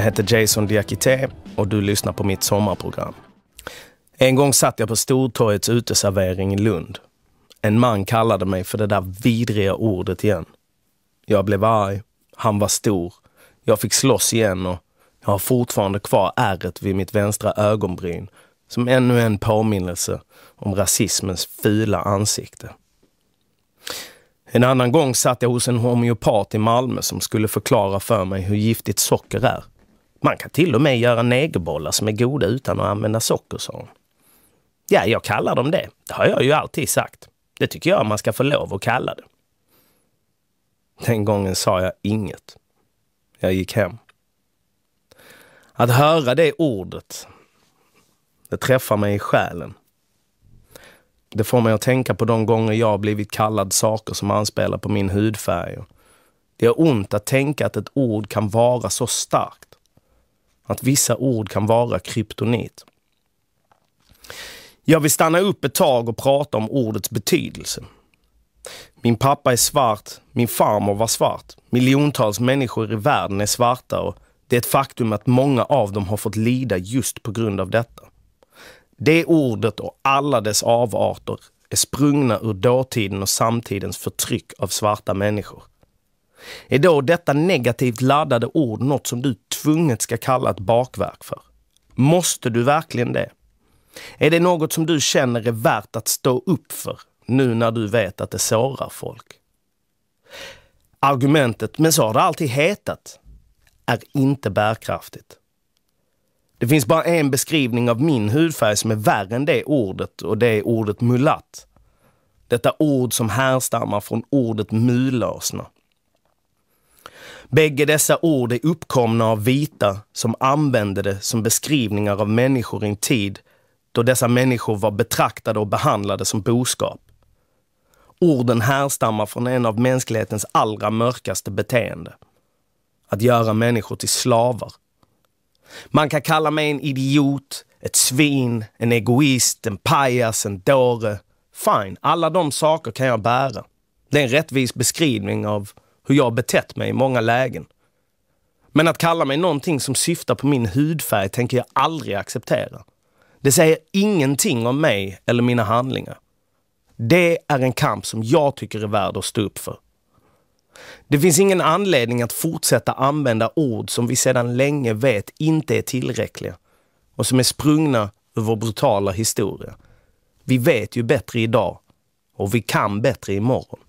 Jag heter Jason Diakité och du lyssnar på mitt sommarprogram. En gång satt jag på Stortorgets uteservering i Lund. En man kallade mig för det där vidriga ordet igen. Jag blev arg, han var stor, jag fick slåss igen och jag har fortfarande kvar ärret vid mitt vänstra ögonbryn som ännu en påminnelse om rasismens fula ansikte. En annan gång satt jag hos en homeopat i Malmö som skulle förklara för mig hur giftigt socker är. Man kan till och med göra negerbollar som är goda utan att använda socker, sa hon. Ja, jag kallar dem det. Det har jag ju alltid sagt. Det tycker jag man ska få lov att kalla det. Den gången sa jag inget. Jag gick hem. Att höra det ordet, det träffar mig i själen. Det får mig att tänka på de gånger jag blivit kallad saker som anspelar på min hudfärg. Det är ont att tänka att ett ord kan vara så starkt. Att vissa ord kan vara kryptonit. Jag vill stanna upp ett tag och prata om ordets betydelse. Min pappa är svart, min farmor var svart. Miljontals människor i världen är svarta och det är ett faktum att många av dem har fått lida just på grund av detta. Det ordet och alla dess avarter är sprungna ur dåtiden och samtidens förtryck av svarta människor. Är då detta negativt laddade ord något som du tvunget ska kalla ett bakverk för? Måste du verkligen det? Är det något som du känner är värt att stå upp för nu när du vet att det sårar folk? Argumentet, men så har det alltid hetat, är inte bärkraftigt. Det finns bara en beskrivning av min hudfärg som är värre än det ordet och det är ordet mulatt. Detta ord som härstammar från ordet mulåsna. Bägge dessa ord är uppkomna av vita som använde det som beskrivningar av människor i en tid då dessa människor var betraktade och behandlade som boskap. Orden härstammar från en av mänsklighetens allra mörkaste beteende. Att göra människor till slavar. Man kan kalla mig en idiot, ett svin, en egoist, en pajas, en dåre. Fine, alla de saker kan jag bära. Det är en rättvis beskrivning av hur jag betett mig i många lägen. Men att kalla mig någonting som syftar på min hudfärg tänker jag aldrig acceptera. Det säger ingenting om mig eller mina handlingar. Det är en kamp som jag tycker är värd att stå upp för. Det finns ingen anledning att fortsätta använda ord som vi sedan länge vet inte är tillräckliga och som är sprungna ur vår brutala historia. Vi vet ju bättre idag och vi kan bättre imorgon.